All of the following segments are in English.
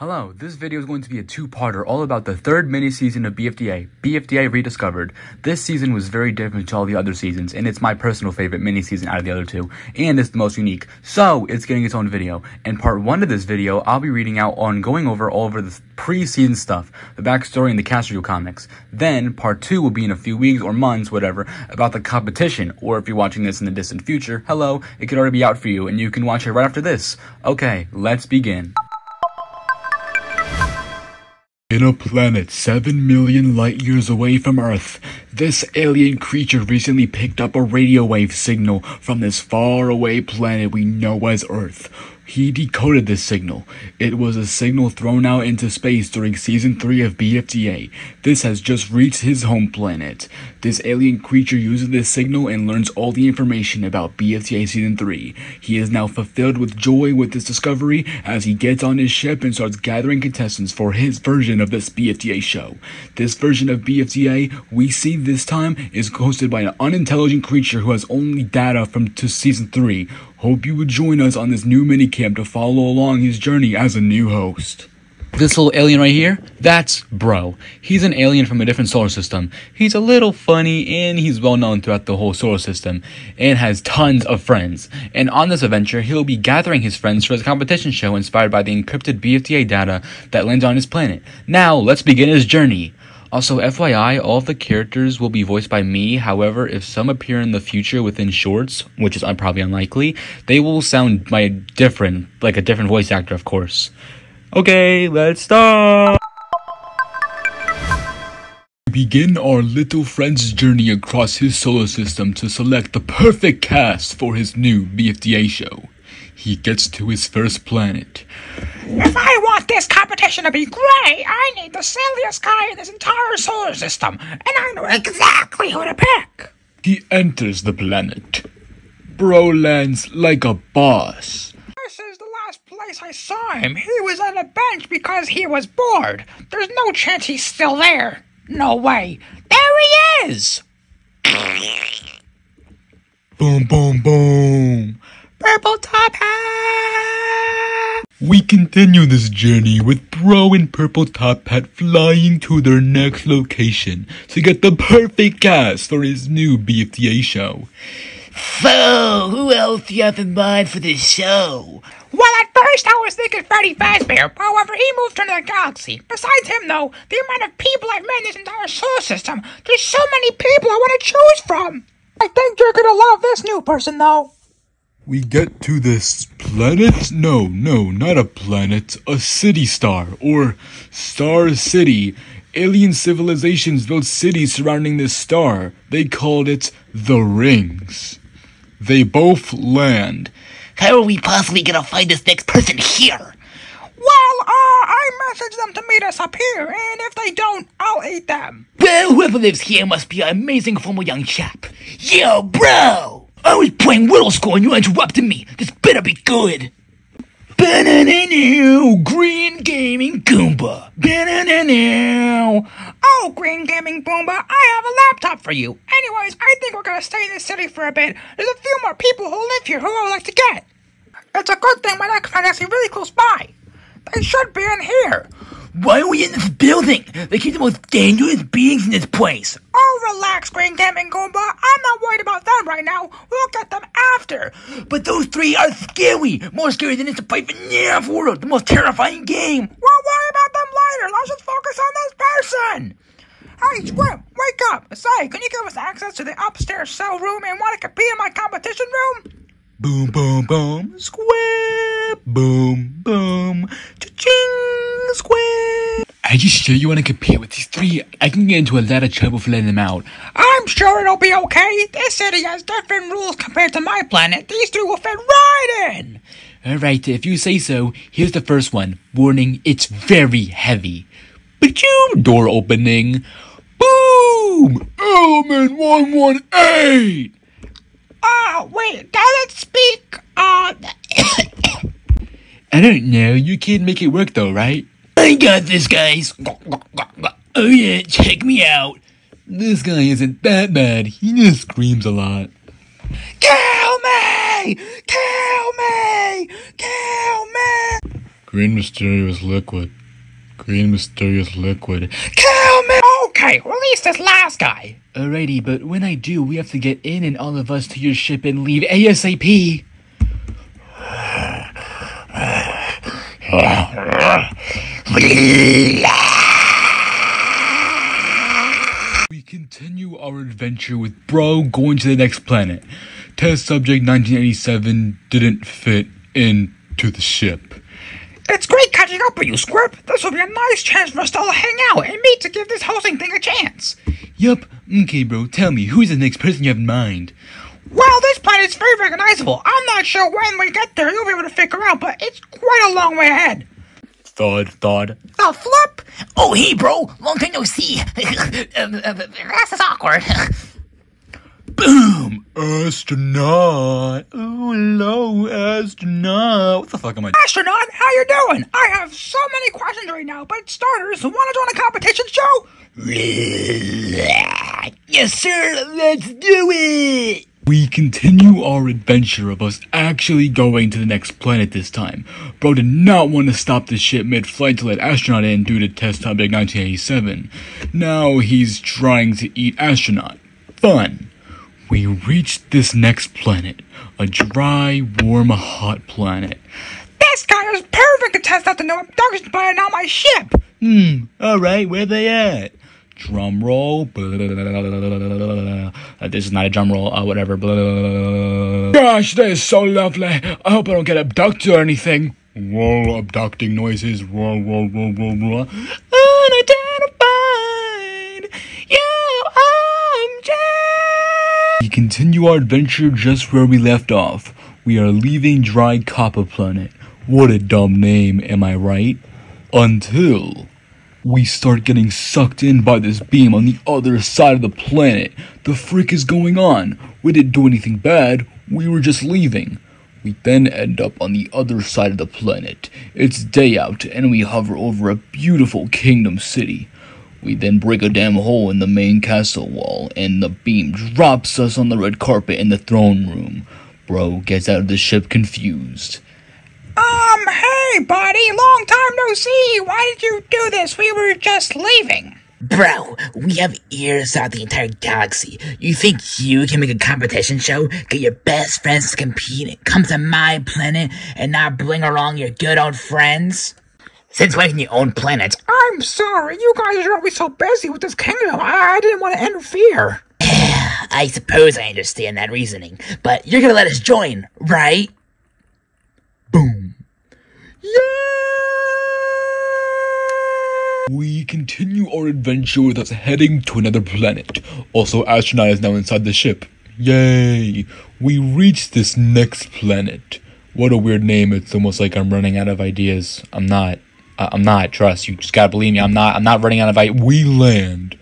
Hello, this video is going to be a two-parter all about the third mini-season of BFDA, BFDA Rediscovered. This season was very different to all the other seasons, and it's my personal favorite mini-season out of the other two, and it's the most unique, so it's getting its own video. In part one of this video, I'll be reading out on going over all of the pre-season stuff, the backstory and the cast review comics. Then, part two will be in a few weeks or months, whatever, about the competition, or if you're watching this in the distant future, hello, it could already be out for you, and you can watch it right after this. Okay, let's begin. In a planet 7 million light years away from Earth, this alien creature recently picked up a radio wave signal from this far away planet we know as Earth. He decoded this signal. It was a signal thrown out into space during season 3 of BFDA. This has just reached his home planet. This alien creature uses this signal and learns all the information about BFDA season 3. He is now fulfilled with joy with this discovery as he gets on his ship and starts gathering contestants for his version of this BFDA show. This version of BFDA we see this time is hosted by an unintelligent creature who has only data from to season 3 Hope you would join us on this new minicamp to follow along his journey as a new host. This little alien right here, that's Bro. He's an alien from a different solar system. He's a little funny and he's well known throughout the whole solar system and has tons of friends. And on this adventure, he'll be gathering his friends for his competition show inspired by the encrypted BFDA data that lands on his planet. Now, let's begin his journey. Also, FYI, all of the characters will be voiced by me. However, if some appear in the future within shorts, which is probably unlikely, they will sound by different, like a different voice actor, of course. Okay, let's start! Begin our little friend's journey across his solar system to select the perfect cast for his new BFDA show. He gets to his first planet. If I want this competition to be great, I need the silliest guy in this entire solar system, and I know exactly who to pick. He enters the planet. Bro lands like a boss. This is the last place I saw him. He was on a bench because he was bored. There's no chance he's still there. No way. There he is! Boom, boom, boom. Purple top hat! We continue this journey with Bro and Purple Top Hat flying to their next location to get the perfect cast for his new BFDA show. So, who else do you have in mind for this show? Well, at first I was thinking Freddy Fazbear. However, he moved to another galaxy. Besides him, though, the amount of people I've met in this entire solar system, there's so many people I want to choose from. I think you're gonna love this new person, though. We get to this planet? No, no, not a planet. A city star, or Star City. Alien civilizations built cities surrounding this star. They called it the Rings. They both land. How are we possibly gonna find this next person here? Well, uh, I messaged them to meet us up here, and if they don't, I'll eat them. Well, whoever lives here must be an amazing former young chap. Yo, bro! I was playing Whittle School and you interrupted me. This better be good. Banana Green Gaming Goomba. Banana Oh, Green Gaming Boomba, I have a laptop for you. Anyways, I think we're gonna stay in this city for a bit. There's a few more people who live here who I would like to get. It's a good thing my next friend is really close by. They should be in here. Why are we in this building? They keep the most dangerous beings in this place. Relax, Green Gaming Goomba. I'm not worried about them right now. We'll get them after. But those three are scary. More scary than it's a fight for Nerf World, the most terrifying game. We'll worry about them later. Let's just focus on this person. Hey, Squib, wake up. Say, can you give us access to the upstairs cell room and want to compete in my competition room? Boom, boom, boom. Squib. Boom, boom. Cha-ching. Are you sure you want to compete with these three? I can get into a lot of trouble for letting them out. I'm sure it'll be okay. This city has different rules compared to my planet. These three will fit right in. Alright, if you say so, here's the first one. Warning, it's very heavy. Ba-choom! Door opening. Boom! Element 118! Oh, wait, does it speak? Uh, I don't know, you can make it work though, right? I got this, guys. Oh yeah, check me out. This guy isn't that bad, he just screams a lot. kill me! Kill me! Kill me! Green mysterious liquid. Green mysterious liquid. Kill me! Okay, release this last guy. Alrighty, but when I do, we have to get in and all of us to your ship and leave ASAP. We continue our adventure with Bro going to the next planet. Test subject 1987 didn't fit into the ship. It's great catching up with you, Squirp. This will be a nice chance for us to all hang out and meet to give this hosting thing a chance. Yup, okay, bro, tell me, who's the next person you have in mind? Well, this planet's very recognizable. I'm not sure when we get there you'll be able to figure out, but it's quite a long way ahead. Thud, thud. The flip? Oh, hey, bro. Long time no see. um, uh, this is awkward. Boom! Astronaut! Oh, hello, astronaut! What the fuck am I Astronaut, how you doing? I have so many questions right now, but starters, want to join a competition show? yes, sir. Let's do it. We continue our adventure of us actually going to the next planet this time. Bro did not want to stop the ship mid-flight to let astronaut in due to test subject 1987. Now he's trying to eat astronaut. Fun. We reached this next planet. A dry, warm, hot planet. This guy is perfect to test out the new abduction pilot on my ship. Hmm, alright, where they at? Drum roll. This is not a drum roll, uh, whatever. Gosh, that is so lovely. I hope I don't get abducted or anything. Whoa, abducting noises. Whoa, whoa, whoa, whoa, whoa. Unidentified! Yo, I'm Jay! We continue our adventure just where we left off. We are leaving Dry Copper Planet. What a dumb name, am I right? Until we start getting sucked in by this beam on the other side of the planet. The freak is going on? We didn't do anything bad, we were just leaving. We then end up on the other side of the planet. It's day out, and we hover over a beautiful kingdom city. We then break a damn hole in the main castle wall, and the beam drops us on the red carpet in the throne room. Bro gets out of the ship confused. Um, hey, buddy, long time no see. Why did you do this? We were just leaving. Bro, we have ears out the entire galaxy. You think you can make a competition show, get your best friends to compete, and come to my planet, and not bring along your good old friends? Since when can you own planets? I'm sorry, you guys are always so busy with this kingdom. I, I didn't want to interfere. I suppose I understand that reasoning, but you're gonna let us join, right? Boom. We continue our adventure with us heading to another planet. Also, astronaut is now inside the ship. Yay! We reach this next planet. What a weird name. It's almost like I'm running out of ideas. I'm not. I- I'm not. Trust. You just gotta believe me. I'm not. I'm not running out of ideas. We land.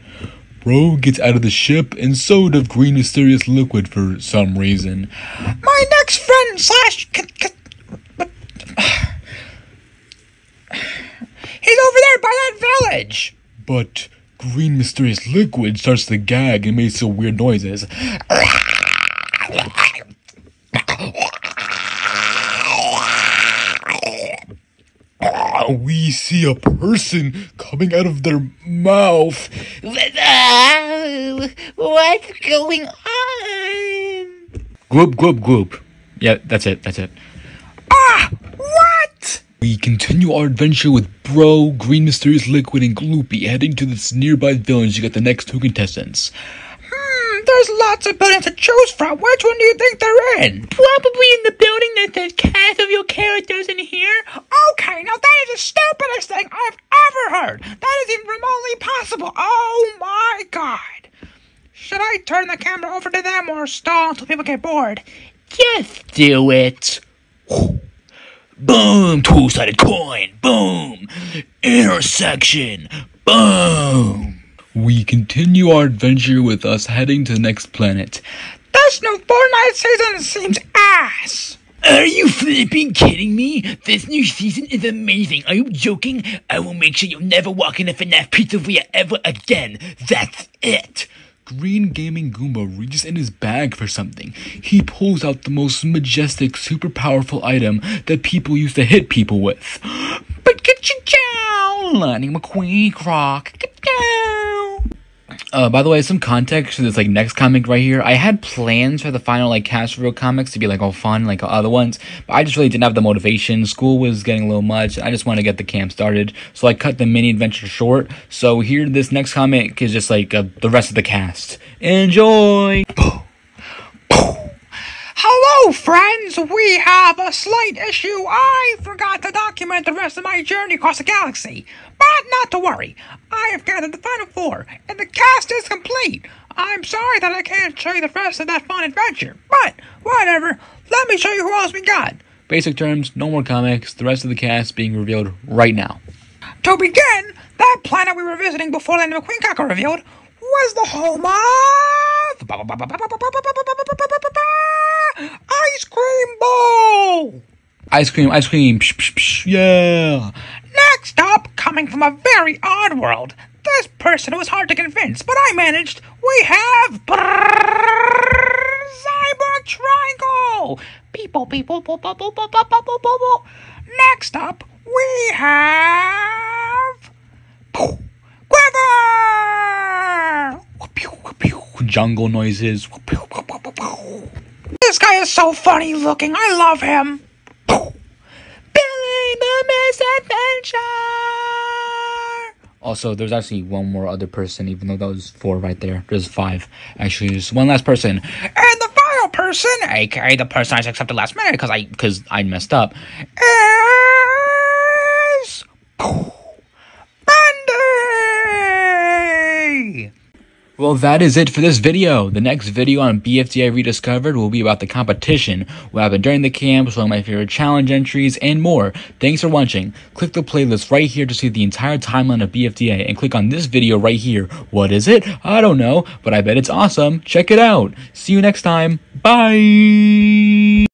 Bro gets out of the ship, and so does Green Mysterious Liquid for some reason. My next friend slash. C- c- He's over there by that village. But Green Mysterious Liquid starts to gag and makes some weird noises. We see a person coming out of their mouth. What's going on? Gloop, gloop, gloop. Yeah, that's it, that's it. Ah, what? We continue our adventure with Bro, Green Mysterious Liquid, and Gloopy heading to this nearby village to get the next two contestants. Hmm, there's lots of buildings to choose from. Which one do you think they're in? Probably in the building that says cast of your characters in here. Okay, now that is the stupidest thing I've ever heard. That is even remotely possible. Oh my god. Should I turn the camera over to them or stall until people get bored? Just do it. Boom, two-sided coin. Boom, intersection. Boom. We continue our adventure with us heading to the next planet. This new Fortnite season seems ass. Are you flipping kidding me? This new season is amazing. Are you joking? I will make sure you'll never walk in a FNAF pizzeria ever again. That's it. Green Gaming Goomba reaches in his bag for something. He pulls out the most majestic, super powerful item that people used to hit people with. But get you down, Lightning McQueen Croc. Uh, by the way, some context to this like next comic right here. I had plans for the final like cast reveal comics to be like all fun like other ones, but I just really didn't have the motivation. School was getting a little much. I just want to get the camp started, so I cut the mini adventure short. So here, this next comic is just like uh, the rest of the cast. Enjoy. Hello, friends! We have a slight issue. I forgot to document the rest of my journey across the galaxy. But not to worry. I have gathered the final four, and the cast is complete. I'm sorry that I can't show you the rest of that fun adventure, but whatever. Let me show you who else we got. Basic terms, no more comics. The rest of the cast being revealed right now. To begin, that planet we were visiting before Lightning McQueen got revealed was the home of Ice Cream Bowl. Ice cream, ice cream. Psh, psh, psh, yeah. Next up, coming from a very odd world, this person was hard to convince, but I managed. We have Cyber Triangle. People, people, people, people, people, people, people. Next up, we have Quiver. Jungle noises. This guy is so funny looking. I love him. Also, there's actually one more other person, even though that was four right there. There's five. Actually, there's one last person. And the final person, aka the person I accepted last minute because I because I messed up. is Well, that is it for this video. The next video on BFDI Rediscovered will be about the competition, what happened during the camp, some of my favorite challenge entries, and more. Thanks for watching. Click the playlist right here to see the entire timeline of BFDA, and click on this video right here. What is it? I don't know, but I bet it's awesome. Check it out. See you next time. Bye!